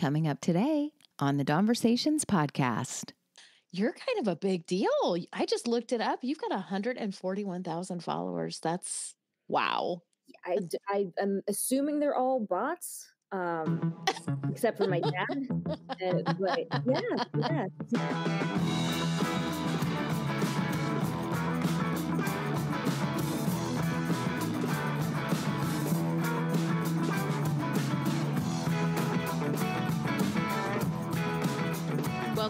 coming up today on the Dawnversations podcast. You're kind of a big deal. I just looked it up. You've got 141,000 followers. That's wow. I, I am assuming they're all bots, um, except for my dad. Uh, but yeah, yeah.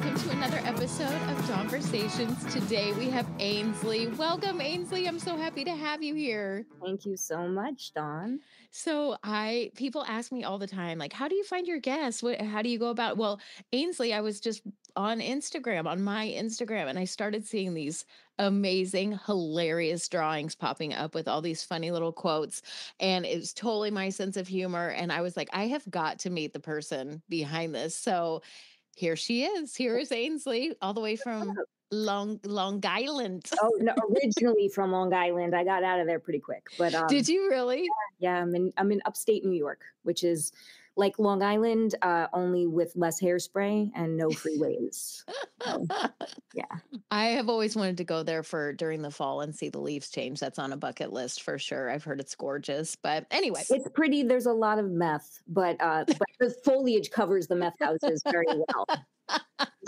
Welcome to another episode of Dawnversations. Today we have Ainsley. Welcome, Ainsley. I'm so happy to have you here. Thank you so much, Dawn. So I people ask me all the time, like, how do you find your guests? What how do you go about? Well, Ainsley, I was just on Instagram, on my Instagram, and I started seeing these amazing, hilarious drawings popping up with all these funny little quotes. And it was totally my sense of humor. And I was like, I have got to meet the person behind this. So here she is. Here is Ainsley, all the way from Long Long Island. oh no, originally from Long Island. I got out of there pretty quick. But um, did you really? Yeah, yeah, I'm in I'm in upstate New York, which is like Long Island, uh, only with less hairspray and no freeways. so, yeah. I have always wanted to go there for during the fall and see the leaves change. That's on a bucket list for sure. I've heard it's gorgeous. But anyway. It's pretty. There's a lot of meth, but uh but the foliage covers the meth houses very well.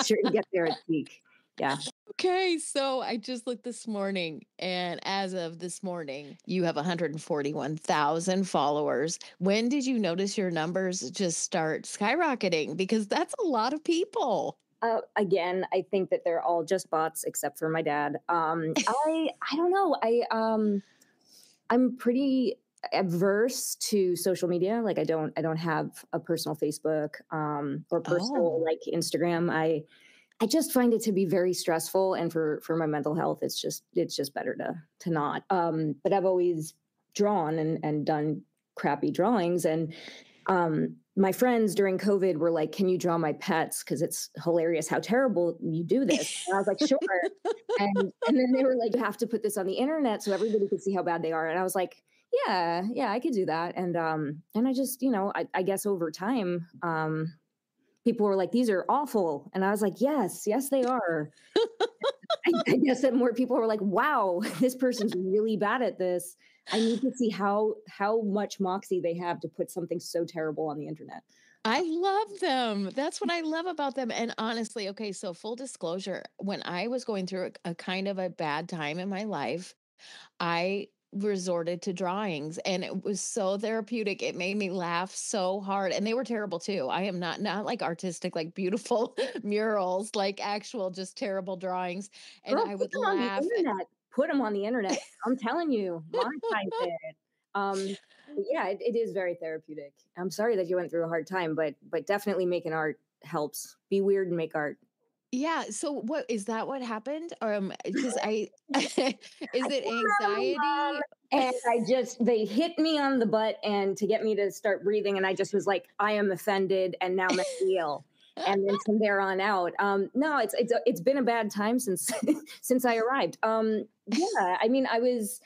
sure you get there at peak. Yeah. Okay, so I just looked this morning, and as of this morning, you have 141,000 followers. When did you notice your numbers just start skyrocketing? Because that's a lot of people. Uh, again, I think that they're all just bots, except for my dad. Um, I I don't know. I um, I'm pretty adverse to social media. Like I don't I don't have a personal Facebook um, or personal oh. like Instagram. I I just find it to be very stressful, and for for my mental health, it's just it's just better to to not. Um, but I've always drawn and and done crappy drawings, and um, my friends during COVID were like, "Can you draw my pets? Because it's hilarious how terrible you do this." And I was like, "Sure." and and then they were like, "You have to put this on the internet so everybody could see how bad they are." And I was like, "Yeah, yeah, I could do that." And um, and I just, you know, I, I guess over time, um, people were like, these are awful. And I was like, yes, yes, they are. I, I, guess that more people were like, wow, this person's really bad at this. I need to see how how much moxie they have to put something so terrible on the internet. I love them. That's what I love about them. And honestly, okay, so full disclosure, when I was going through a, a kind of a bad time in my life, I resorted to drawings and it was so therapeutic it made me laugh so hard and they were terrible too i am not not like artistic like beautiful murals like actual just terrible drawings and Girl, i would laugh the put them on the internet i'm telling you monetize it um yeah it, it is very therapeutic i'm sorry that you went through a hard time but but definitely making art helps be weird and make art yeah. So what is that what happened? Um because I is it anxiety? And I just they hit me on the butt and to get me to start breathing and I just was like I am offended and now I'm ill. and then from there on out um no it's it's it's been a bad time since since I arrived. Um yeah, I mean I was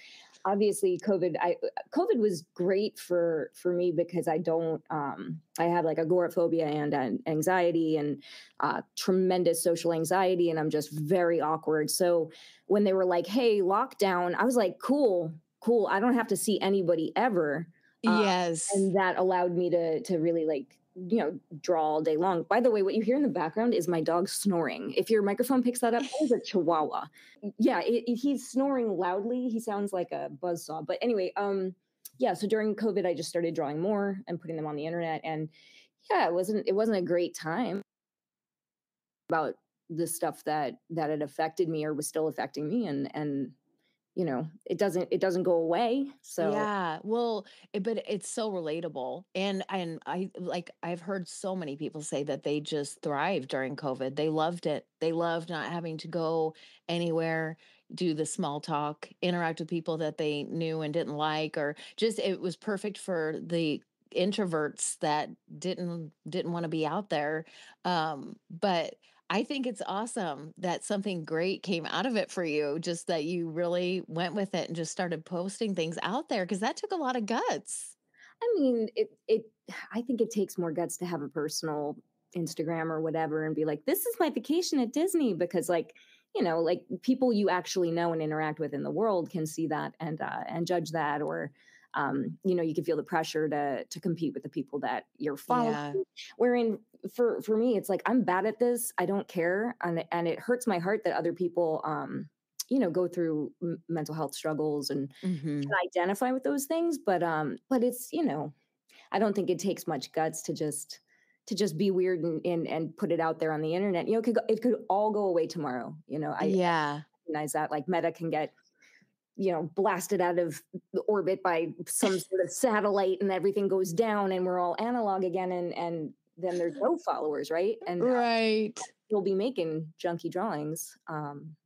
obviously covid i covid was great for for me because i don't um i have like agoraphobia and, and anxiety and uh, tremendous social anxiety and i'm just very awkward. So when they were like hey lockdown i was like cool cool i don't have to see anybody ever um, yes. and that allowed me to to really like you know, draw all day long. By the way, what you hear in the background is my dog snoring. If your microphone picks that up, is a chihuahua. Yeah, it, it, he's snoring loudly. He sounds like a buzz saw. But anyway, um, yeah. So during COVID, I just started drawing more and putting them on the internet, and yeah, it wasn't it wasn't a great time about the stuff that that had affected me or was still affecting me, and and you know it doesn't it doesn't go away so yeah well it, but it's so relatable and and i like i've heard so many people say that they just thrived during covid they loved it they loved not having to go anywhere do the small talk interact with people that they knew and didn't like or just it was perfect for the introverts that didn't didn't want to be out there um but I think it's awesome that something great came out of it for you, just that you really went with it and just started posting things out there because that took a lot of guts. I mean, it it I think it takes more guts to have a personal Instagram or whatever and be like, this is my vacation at Disney because like, you know, like people you actually know and interact with in the world can see that and uh, and judge that or um, you know, you can feel the pressure to to compete with the people that you're following. Yeah. Wherein for for me, it's like I'm bad at this. I don't care, and and it hurts my heart that other people, um, you know, go through m- mental health struggles and Mhm. can identify with those things. But um, but it's you know, I don't think it takes much guts to just to just be weird and and, and put it out there on the internet. You know, it could go, it could all go away tomorrow. You know, I yeah. recognize that like Meta can get you know blasted out of the orbit by some sort of satellite and everything goes down and we're all analog again and and then there's no followers right and Right. you'll be making junky drawings um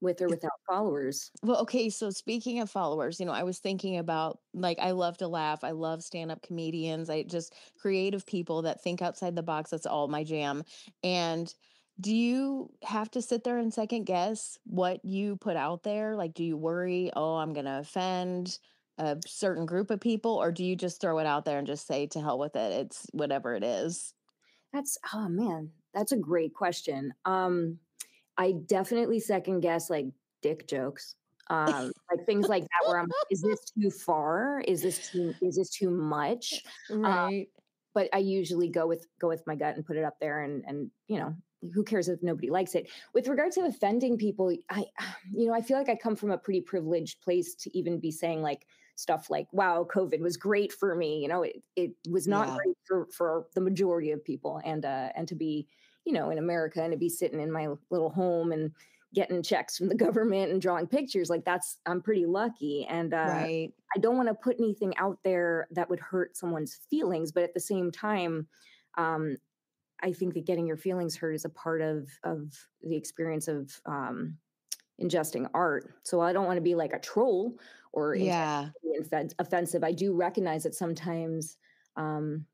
with or without followers Well, okay. So speaking of followers, you know, I was thinking about like I love to laugh. I love stand-up comedians. I just creative people that think outside the box. That's all my jam. And do you have to sit there and second guess what you put out there? Like, do you worry, oh, I'm gonna offend a certain group of people, or do you just throw it out there and just say to hell with it? It's whatever it is. That's oh man that's a great question. Um i definitely second guess like dick jokes um like things like that where i'm is this too far? Is this too is this too much? Right. but I usually go with go with my gut and put it up there and and you know who cares if nobody likes it. With regard to offending people I you know I feel like I come from a pretty privileged place to even be saying like stuff like wow covid was great for me you know it it was not Yeah. great for for the majority of people and uh and to be you know in America and to be sitting in my little home and getting checks from the government and drawing pictures like that's I'm pretty lucky and uh right. I don't want to put anything out there that would hurt someone's feelings, but at the same time, um, I think that getting your feelings hurt is a part of of the experience of um, ingesting art. So I don't want to be like a troll or Yeah. offensive. I do recognize that sometimes um,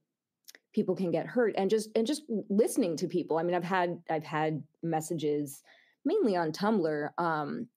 people can get hurt, and just and just listening to people. I mean, I've had I've had messages mainly on Tumblr. Um,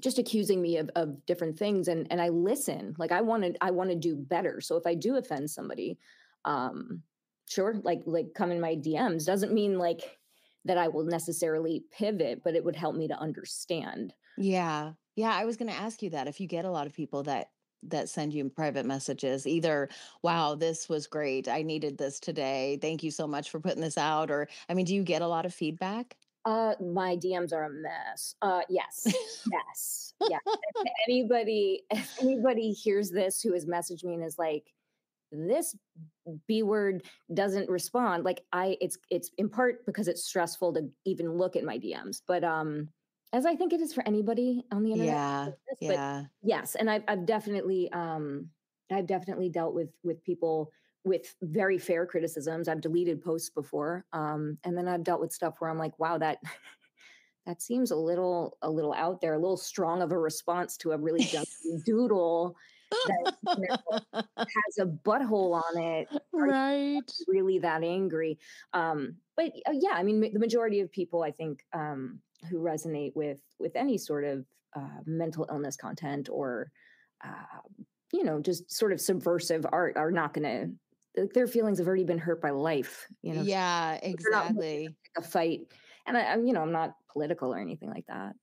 just accusing me of, of different things and and I listen like I want to I want to do better so if I do offend somebody um sure like like come in my DMs doesn't mean like that I will necessarily pivot but it would help me to understand Yeah. Yeah, I was going to ask you that if you get a lot of people that that send you private messages either wow this was great i needed this today thank you so much for putting this out or i mean do you get a lot of feedback? Uh my DMs are a mess. Uh yes yes yeah if anybody if anybody hears this who has messaged me and is like this b word doesn't respond like i it's it's in part because it's stressful to even look at my dms but um as i think it is for anybody on the internet yeah this, yeah. yes and I've, I've definitely um i've definitely dealt with with people with very fair criticisms. I've deleted posts before um and then i've dealt with stuff where i'm like wow that that seems a little a little out there a little strong of a response to a really junky doodle that has a butthole on it. Right. really that angry? Um but uh, yeah i mean ma- the majority of people i think um who resonate with with any sort of uh, mental illness content or uh, you know just sort of subversive art are not going to their feelings have already been hurt by life you know yeah they're not willing exactly a fight and I, i'm you know i'm not political or anything like that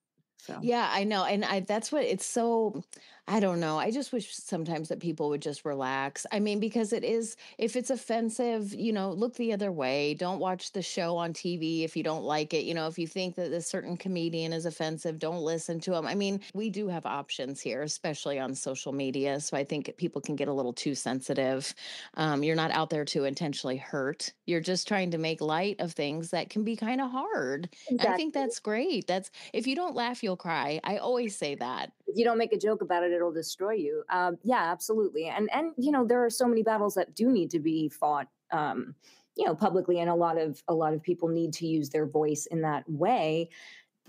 so Yeah, I know. And I that's what it's so I don't know. I just wish sometimes that people would just relax. I mean, because it is if it's offensive, you know, look the other way. Don't watch the show on TV if you don't like it. You know, if you think that this certain comedian is offensive, don't listen to him. I mean, we do have options here, especially on social media. So I think people can get a little too sensitive. Um, you're not out there to intentionally hurt. You're just trying to make light of things that can be kind of hard. And I think that's great. That's if you don't laugh, you'll cry. I always say that. You don't make a joke about it it'll destroy you. Um, yeah absolutely and and you know there are so many battles that do need to be fought um, you know publicly and a lot of a lot of people need to use their voice in that way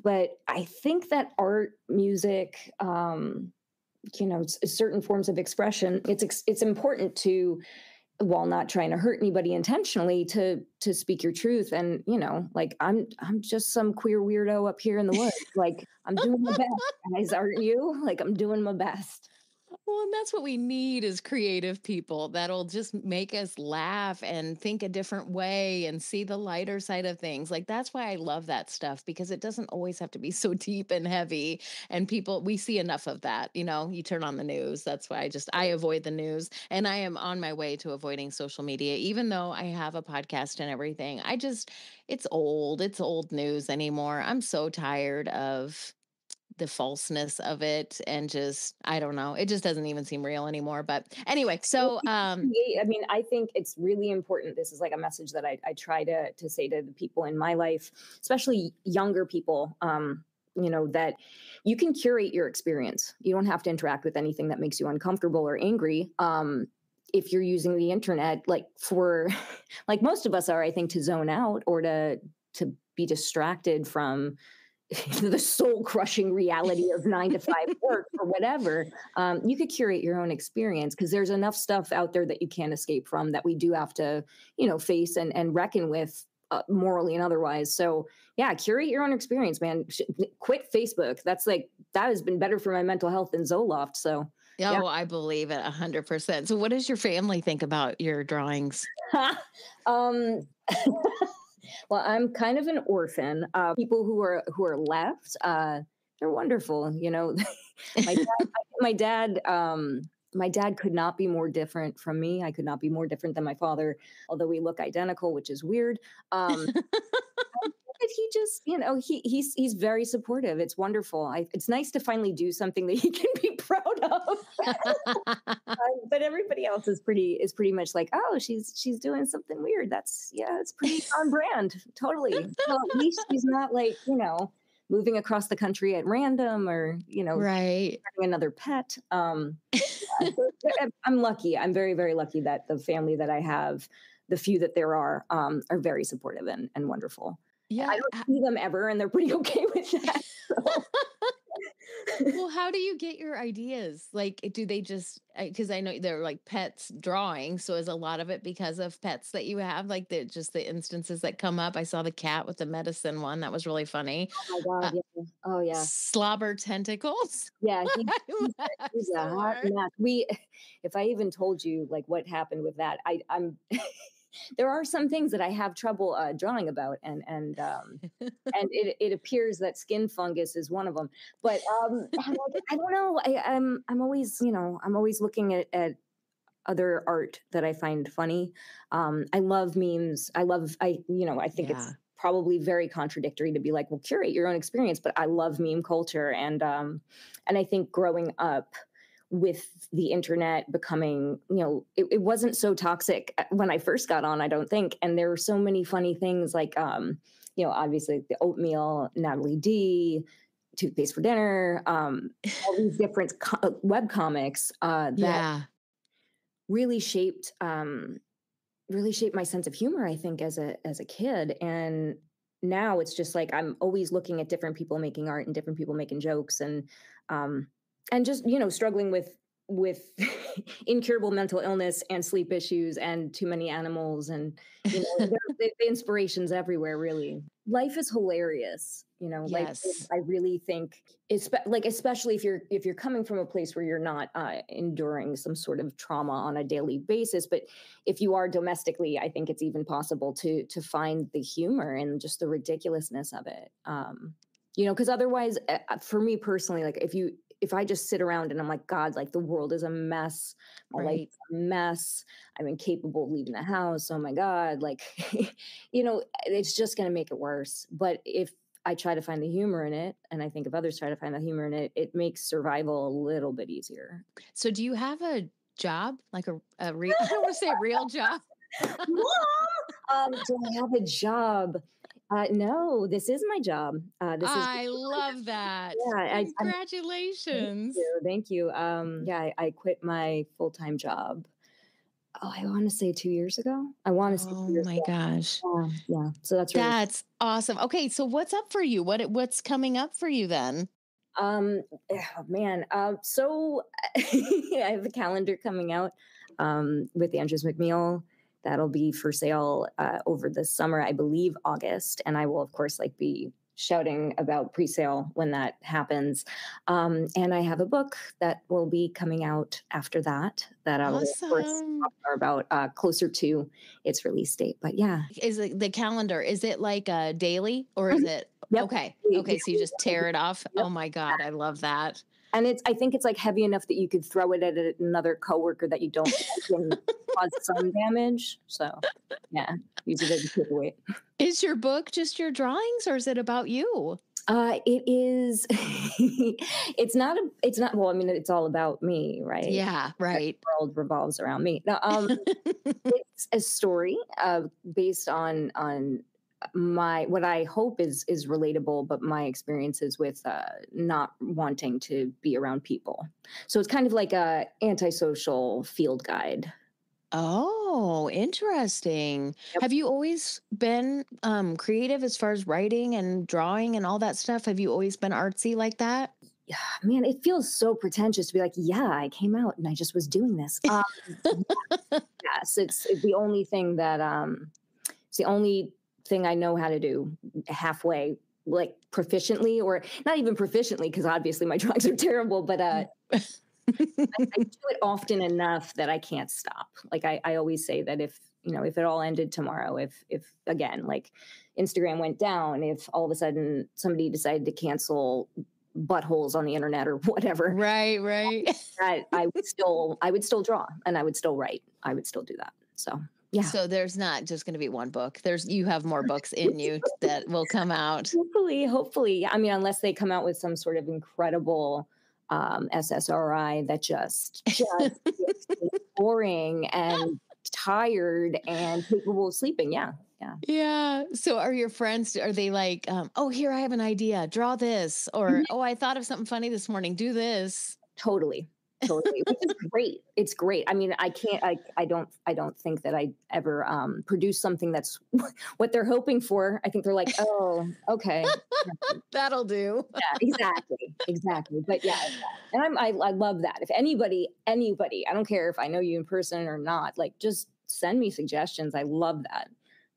but i think that art music um, you know certain forms of expression it's it's important to while not trying to hurt anybody intentionally to to speak your truth. And you know like i'm i'm just some queer weirdo up here in the woods. Like i'm doing my best guys aren't you? Like i'm doing my best Well, and that's what we need is creative people that'll just make us laugh and think a different way and see the lighter side of things. Like that's why I love that stuff because it doesn't always have to be so deep and heavy. And people, we see enough of that. You know, you turn on the news. That's why I just I avoid the news, and I am on my way to avoiding social media, even though I have a podcast and everything. I just it's old. It's old news anymore. I'm so tired of the falseness of it and just I don't know. It just doesn't even seem real anymore. But anyway, so um I mean, I think it's really important. This is like a message that I, I try to to say to the people in my life, especially younger people. Um, you know that you can curate your experience you don't have to interact with anything that makes you uncomfortable or angry um, if you're using the internet like for like most of us are i think to zone out or to to be distracted from the soul crushing reality of nine to five work or whatever, um, you could curate your own experience because there's enough stuff out there that you can't escape from that we do have to, you know, face and, and reckon with uh, morally and otherwise. So yeah, curate your own experience, man. Quit Facebook. That's like, that has been better for my mental health than Zoloft. So Oh, yeah. I believe it a hundred percent. So what does your family think about your drawings? um well, I'm kind of an orphan. Uh, people who are who are left, uh, they're wonderful. You know, my dad, my dad, um, my dad could not be more different from me. I could not be more different than my father, although we look identical, which is weird. Um, he just, you know, he he's he's very supportive. It's wonderful. I, it's nice to finally do something that he can be proud of. um, but everybody else is pretty is pretty much like, oh, she's she's doing something weird. That's yeah, it's pretty on brand. Totally. Well, at least she's not like you know moving across the country at random or you know right another pet um i'm lucky i'm very very lucky that the family that i have the few that there are um are very supportive and, and wonderful yeah i don't see them ever and they're pretty okay with that well, how do you get your ideas? Like, do they just because I know they're like pets drawing? So is a lot of it because of pets that you have? Like the just the instances that come up. I saw the cat with the medicine one that was really funny. Oh my god! Uh, yeah. Oh yeah. Slobber tentacles. Yeah, he, he's, he's a hot mess. We, if I even told you like what happened with that, I I'm there are some things that I have trouble uh, drawing about, and and um, and it, it appears that skin fungus is one of them. But um, I don't know. I, I'm I'm always you know I'm always looking at, at other art that I find funny. Um, I love memes. I love I you know I think yeah. it's probably very contradictory to be like well curate your own experience, but I love meme culture and um, and I think growing up with the internet becoming, you know, it, it, wasn't so toxic uh, when I first got on, I don't think. And there were so many funny things like, um, you know, obviously the oatmeal, Natalie Dee, toothpaste for dinner, um, all these different co- uh, web comics uh, that yeah. really shaped, um, really shaped my sense of humor. I think as a as a kid, and now it's just like I'm always looking at different people making art and different people making jokes, and um, and just you know struggling with with incurable mental illness and sleep issues and too many animals and you know the, the inspirations everywhere really life is hilarious you know yes. like i really think it's like especially if you're if you're coming from a place where you're not uh, enduring some sort of trauma on a daily basis but if you are domestically i think it's even possible to to find the humor and just the ridiculousness of it um you know because otherwise uh, for me personally like if you if I just sit around and I'm like, God, like the world is a mess, my right. life's a mess, I'm incapable of leaving the house. Oh my God, like, you know, it's just going to make it worse. But if I try to find the humor in it, and I think if others try to find the humor in it, it makes survival a little bit easier. So, do you have a job, like a, a real, I don't want to say a real job? Mom, um, do I have a job? Uh, no, this is my job. Uh, this I is- love that. Yeah, congratulations. I, thank you. Thank you. Um, yeah, I, I quit my full time job. Oh, I want to say two years ago. I want to say. Oh my ago. gosh. Yeah, yeah. So that's really that's awesome. Okay, so what's up for you? What what's coming up for you then? Um, oh, man. Uh, so I have a calendar coming out um, with Andrews McMeel That'll be for sale uh, over the summer, I believe August, and I will of course like be shouting about pre-sale when that happens. Um, and I have a book that will be coming out after that that I will of course talk more about uh, closer to its release date. But yeah, Is it the calendar? Is it like a daily or is it Yep. okay? Okay, so you just tear it off. Yep. Oh my god, I love that. And it's I think it's like heavy enough that you could throw it at another coworker that you don't and cause some damage. So yeah, use it as a paperweight. Is your book just your drawings or is it about you? Uh, it is. it's not a. It's not. Well, I mean, it's all about me, right? Yeah, right. world revolves around me. No, um, it's a story uh, based on on my what I hope is is relatable, but my experiences with uh, not wanting to be around people. So it's kind of like a antisocial field guide. Oh, interesting. Yep. Have you always been um creative as far as writing and drawing and all that stuff? Have you always been artsy like that? Yeah, man, it feels so pretentious to be like, yeah, I came out and I just was doing this. Um, yes, it's, it's the only thing that um, it's the only thing I know how to do halfway, like proficiently, or not even proficiently, because obviously my drawings are terrible. But uh, I, I do it often enough that I can't stop. Like I, I always say that if you know if it all ended tomorrow, if if again like Instagram went down, if all of a sudden somebody decided to cancel buttholes on the internet or whatever, Right, right. I, I would still I would still draw and I would still write. I would still do that. So yeah. So there's not just going to be one book. There's you have more books in you that will come out. hopefully, hopefully. I mean, unless they come out with some sort of incredible um, SSRI that just just boring and tired and capable of sleeping. Yeah, yeah. Yeah. So are your friends are they like um oh here I have an idea, draw this or oh I thought of something funny this morning, do this. Totally. Totally. Which is great. It's great. I mean, I can't I I don't I don't think that I ever um produce something that's what they're hoping for. I think they're like, oh, okay. That'll do. yeah, exactly, exactly. But yeah, and I'm I, I love that. If anybody, anybody, I don't care if I know you in person or not, like just send me suggestions. I love that.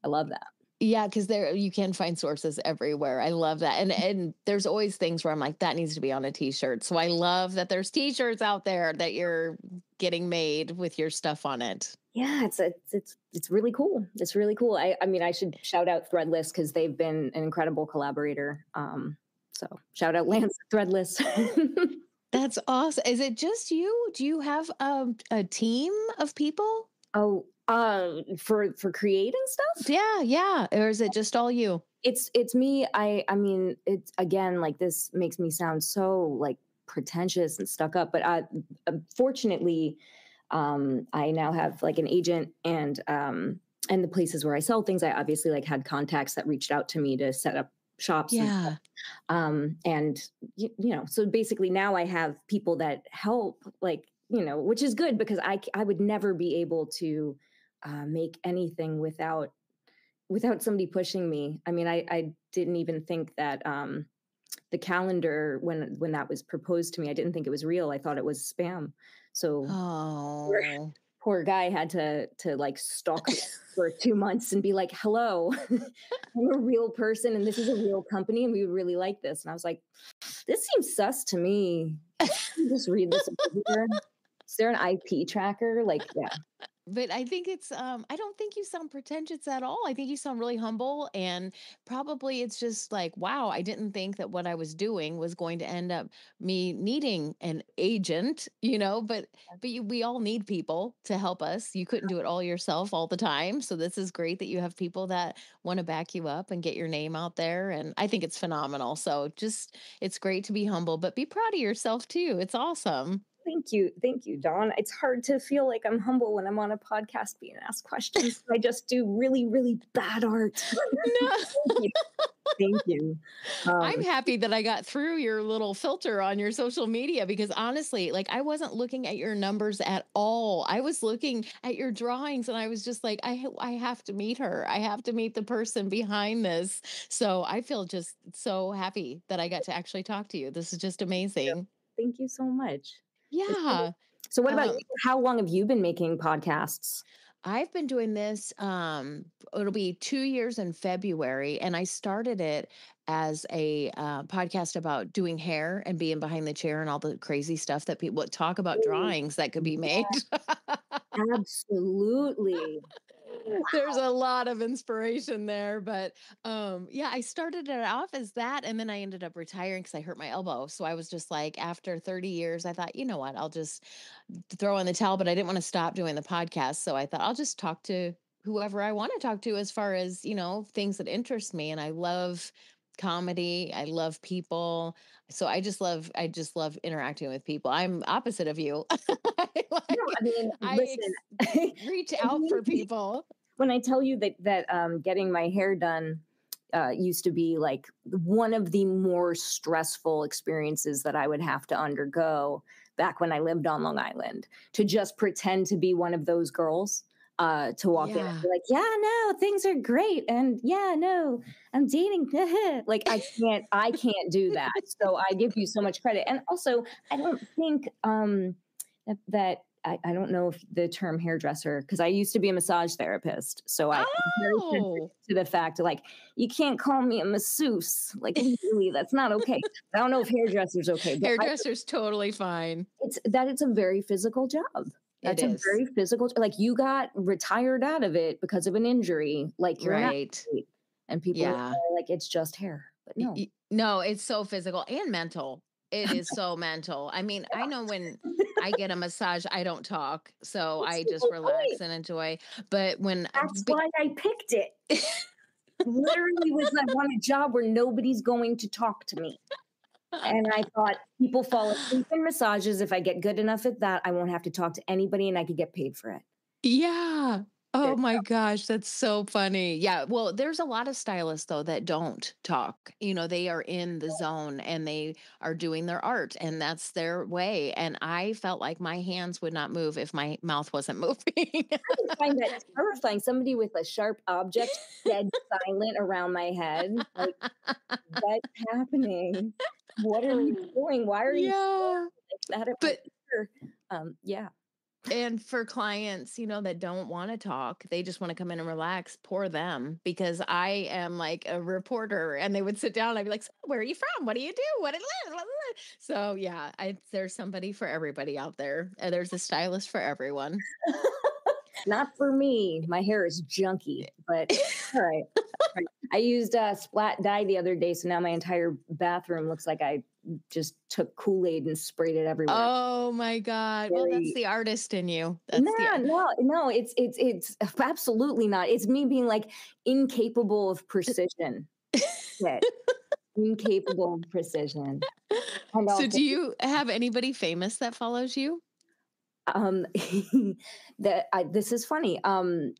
I love that. Yeah, because there you can find sources everywhere. I love that. And and there's always things where I'm like, that needs to be on a t-shirt. So I love that there's t-shirts out there that you're getting made with your stuff on it. Yeah, it's it's it's it's really cool. It's really cool. I I mean, I should shout out Threadless because they've been an incredible collaborator. Um, so shout out Lance Threadless. That's awesome. Is it just you? Do you have um, a team of people? Oh, uh, for for creating stuff. Yeah, yeah. Or is it just all you? it's it's me i i mean it's again like this makes me sound so like pretentious and stuck up but i fortunately um i now have like an agent and um and the places where i sell things i obviously like had contacts that reached out to me to set up shops and Yeah. um and you, you know so basically now i have people that help like you know which is good because I I would never be able to uh, make anything without without somebody pushing me i mean i i didn't even think that um the calendar when when that was proposed to me i didn't think it was real i thought it was spam so Oh. poor guy had to to like stalk me for two months and be like, "Hello, I'm a real person, and this is a real company, and we would really like this." And I was like, "This seems sus to me." Just read this. There an IP tracker? Like, yeah, But I think it's um I don't think you sound pretentious at all. I think you sound really humble and probably it's just like wow, I didn't think that what I was doing was going to end up me needing an agent, you know, but but you, we all need people to help us. You couldn't do it all yourself all the time. So this is great that you have people that want to back you up and get your name out there and I think it's phenomenal. So just it's great to be humble, but be proud of yourself too. It's awesome. Thank you, thank you, Dawn. It's hard to feel like I'm humble when I'm on a podcast being asked questions. I just do really, really bad art. No. thank you. Thank you. I'm Um, happy that I got through your little filter on your social media because honestly, like I wasn't looking at your numbers at all. I was looking at your drawings and I was just like, I I have to meet her. I have to meet the person behind this. So I feel just so happy that I got to actually talk to you. This is just amazing. thank you so much. Yeah. So, what about Um, you? How long have you been making podcasts? I've been doing this. Um, it'll be two years in February, and I started it as a uh, podcast about doing hair and being behind the chair and all the crazy stuff that people talk about drawings that could be made. Absolutely. There's a lot of inspiration there, but um, yeah, I started it off as that, and then I ended up retiring because I hurt my elbow. So I was just like, after 30 years, I thought, you know what, I'll just throw in the towel. But I didn't want to stop doing the podcast, so I thought I'll just talk to whoever I want to talk to as far as you know things that interest me, and I love comedy. I love people. So I just love I just love interacting with people. I'm opposite of you. I, like, No, I mean, I listen, ex- reach out for people. when I tell you that that um, getting my hair done uh, used to be like one of the more stressful experiences that I would have to undergo back when I lived on Long Island to just pretend to be one of those girls. Uh, to walk in and be like, yeah, no, things are great, and yeah, no, I'm dating. like I can't, I can't do that. So I give you so much credit, and also I don't think um, that, that I, I don't know if the term hairdresser because I used to be a massage therapist, so I, I'm very Oh, to the fact like you can't call me a masseuse. Like legally, that's not okay. I don't know if hairdresser's okay, but I, hairdresser's totally fine. it's that it's a very physical job. It That's a is. very physical. Like you got retired out of it because of an injury. Like you're Right. and people Yeah. are like it's just hair, but no. No, it's so physical and mental. It is so mental. I mean, I know when I get a massage, I don't talk. So That's I just relax point. and enjoy. But when uh, That's be- why I picked it. Literally, was I want a job where nobody's going to talk to me. And I thought people fall asleep in massages. If I get good enough at that, I won't have to talk to anybody and I could get paid for it. Yeah. Oh my gosh, that's so funny. Yeah. Well, there's a lot of stylists though that don't talk. You know, they are in the zone and they are doing their art and that's their way. And I felt like my hands would not move if my mouth wasn't moving. I find that terrifying. Somebody with a sharp object dead silent around my head. Like, what's happening? What are you doing? Why are you yeah. like that? But? Um, yeah. and for clients, you know, that don't want to talk, they just want to come in and relax, poor them. Because I am like a reporter and they would sit down and I'd be like, so where are you from? What do you do? What it So yeah, I, there's somebody for everybody out there. There's a stylist for everyone. Not for me. My hair is junky, but all right. Right. I used uh, splat dye the other day, so now my entire bathroom looks like I just took Kool Aid and sprayed it everywhere. Oh my God. Well, that's the artist in you. That's no, the no, no. It's it's it's absolutely not. It's me being like incapable of precision. Incapable of precision. So do you have anybody famous that follows you? Um, that I, this is funny. Um,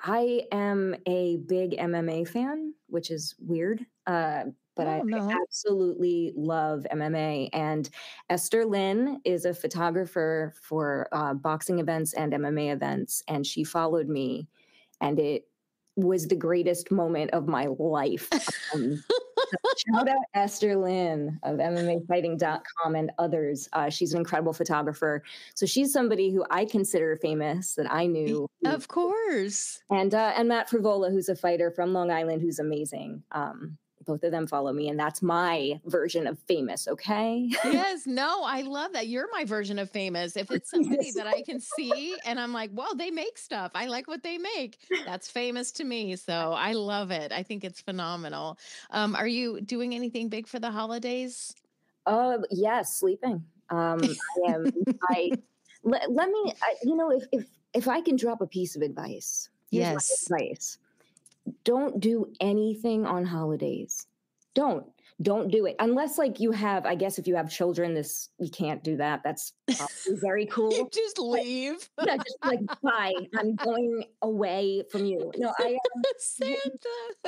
I am a big MMA fan, which is weird. Uh, but I, Oh, no. I absolutely love MMA. And Esther Lin is a photographer for uh, boxing events and MMA events, and she followed me, and it was the greatest moment of my life. Um, shout out Esther Lin of MMAfighting.com and others. Uh, she's an incredible photographer. So she's somebody who I consider famous that I knew. Of course. and uh, and Matt Frevola, who's a fighter from Long Island, who's amazing. Um, both of them follow me, and that's my version of famous. Okay. yes, no, I love that. You're my version of famous. If it's somebody that I can see and I'm like, well, they make stuff. I like what they make. That's famous to me. So I love it. I think it's phenomenal. Um, are you doing anything big for the holidays? Uh, yes, sleeping. Um, I am. I let, let me. I, you know, if if if I can drop a piece of advice, Yes. advice. Don't do anything on holidays. Don't don't do it unless like you have. I guess if you have children, this you can't do that. That's very cool. You just leave. yeah, just like bye. I'm going away from you. No, I um, Santa.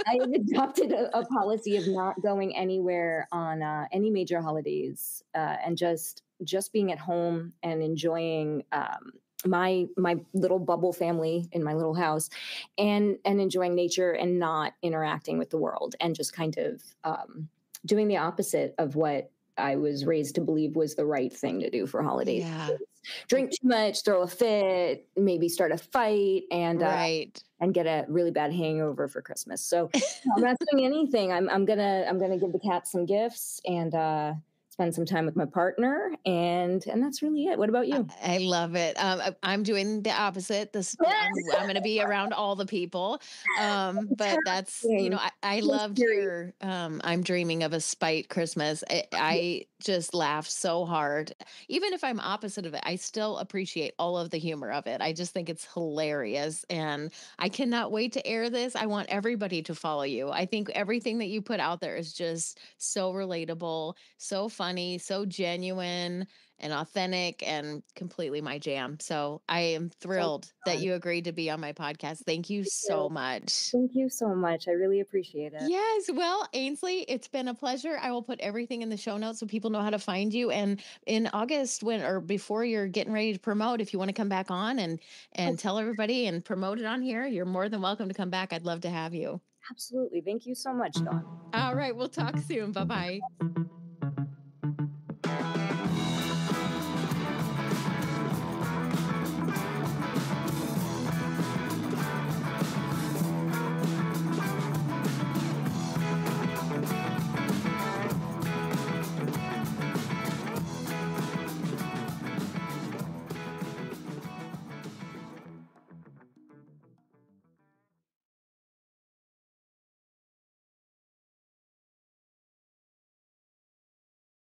I have adopted a, a policy of not going anywhere on uh, any major holidays uh, and just just being at home and enjoying um, my my little bubble family in my little house and and enjoying nature and not interacting with the world and just kind of um, doing the opposite of what I was raised to believe was the right thing to do for holidays. Yeah. drink too much, throw a fit, maybe start a fight, and uh, right. and get a really bad hangover for Christmas. So I'm not doing anything. I'm I'm gonna I'm gonna give the cat some gifts and uh, spend some time with my partner and and that's really it. What about you? I love it. Um, i'm doing the opposite this i'm, I'm going to be around all the people um, but that's you know i, I loved your um, i'm dreaming of a spite christmas. I, I just laugh so hard even if i'm opposite of it i still appreciate all of the humor of it i just think it's hilarious and i cannot wait to air this i want everybody to follow you i think everything that you put out there is just so relatable so funny, so genuine and authentic and completely my jam. So I am oh thrilled so that you agreed to be on my podcast. Thank you Thank so you. much. Thank you so much. I really appreciate it. Yes. Well, Ainsley, it's been a pleasure. I will put everything in the show notes so people know how to find you. And in August, when or before you're getting ready to promote, if you want to come back on and and tell everybody and promote it on here, you're more than welcome to come back. I'd love to have you. Absolutely. Thank you so much, mm-hmm. Dawn. All right. We'll talk soon. Bye bye.